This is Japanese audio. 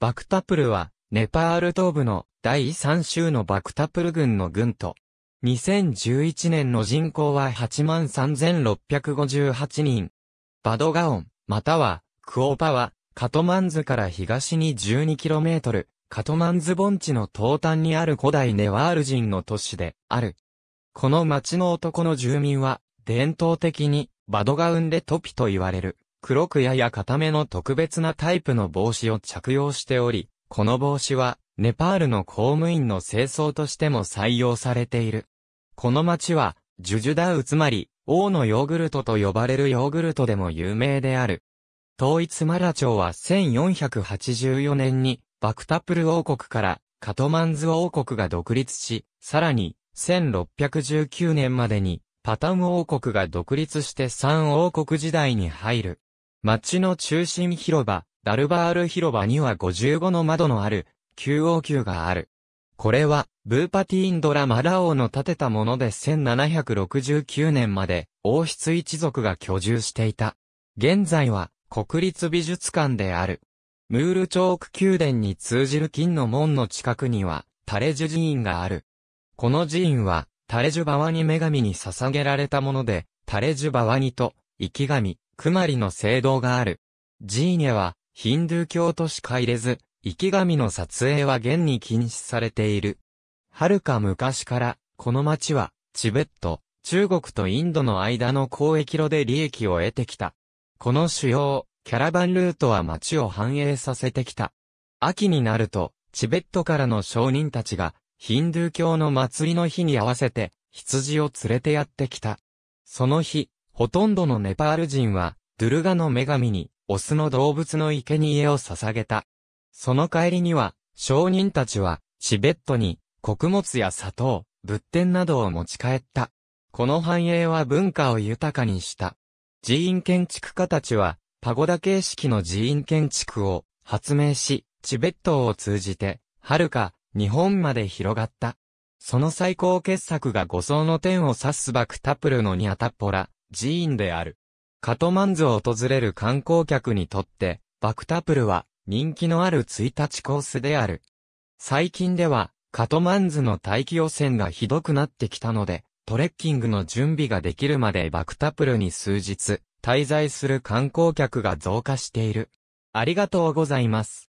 バクタプルは、ネパール東部の第3州のバクタプル郡の郡都。2011年の人口は83,658人。バドガオン、または、クオパは、カトマンズから東に 12km、カトマンズ盆地の東端にある古代ネワール人の都市である。この町の男の住民は、伝統的に、バドガウンレトピと言われる、黒くやや固めの特別なタイプの帽子を着用しており、この帽子は、ネパールの公務員の清掃としても採用されている。この町は、ジュジュダウつまり、王のヨーグルトと呼ばれるヨーグルトでも有名である。統一マラ朝は1484年に、バクタプル王国からカトマンズ王国が独立し、さらに、1619年までに、パタン王国が独立して三王国時代に入る。町の中心広場、ダルバール広場には55の窓のある、旧王宮がある。これは、ブーパティーンドラマラ王の建てたもので1769年まで、王室一族が居住していた。現在は、国立美術館である。ムールチョーク宮殿に通じる金の門の近くには、タレジュ寺院がある。この寺院は、タレジュバワニ女神に捧げられたもので、タレジュバワニと、生き神、クマリの聖堂がある。寺院へは、ヒンドゥー教としか入れず、生き神の撮影は現に禁止されている。遥か昔から、この町は、チベット、中国とインドの間の交易路で利益を得てきた。この主要、キャラバンルートは町を繁栄させてきた。秋になると、チベットからの商人たちが、ヒンドゥー教の祭りの日に合わせて、羊を連れてやってきた。その日、ほとんどのネパール人は、ドゥルガの女神に、オスの動物の生贄を捧げた。その帰りには、商人たちは、チベットに、穀物や砂糖、仏典などを持ち帰った。この繁栄は文化を豊かにした。寺院建築家たちは、パゴダ形式の寺院建築を発明し、チベットを通じて、遥か、日本まで広がった。その最高傑作が五層の天を指すバクタプルのニャタッポラ、寺院である。カトマンズを訪れる観光客にとって、バクタプルは人気のある1日コースである。最近では、カトマンズの大気汚染がひどくなってきたので、トレッキングの準備ができるまでバクタプルに数日、滞在する観光客が増加している。ありがとうございます。